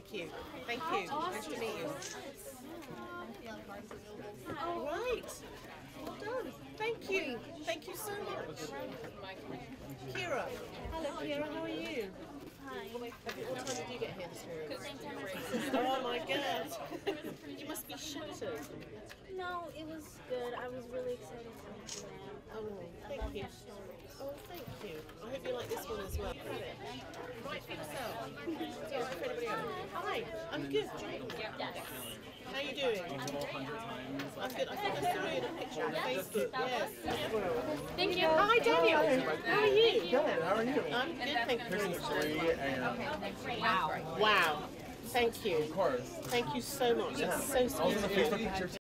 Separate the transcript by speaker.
Speaker 1: Thank you. Thank you. Nice to meet you. Right. Well done. Thank you. Thank you so much. Kira. Hello, Kira. How are you?
Speaker 2: Hi.
Speaker 1: What time did you get here this morning? Oh my god. you must be shattered.
Speaker 2: No, it was good. I was really excited to meet you, ma'am.
Speaker 1: Oh,
Speaker 2: I
Speaker 1: thank
Speaker 2: love
Speaker 1: you.
Speaker 2: your stories.
Speaker 1: Oh, thank you. I hope you like this one as well. Right for yourself. Yeah, for everybody else. Hi, I'm good. How are you doing? I'm good. I think I saw you in a picture on Facebook. Yes.
Speaker 3: Thank you.
Speaker 1: Hi, Daniel. How are you?
Speaker 4: Good, how are you?
Speaker 1: I'm good, thank you very much.
Speaker 4: Three and
Speaker 1: Wow. Wow. Thank you.
Speaker 4: of course.
Speaker 1: Thank you so much. It's so
Speaker 4: I was in the
Speaker 1: sweet.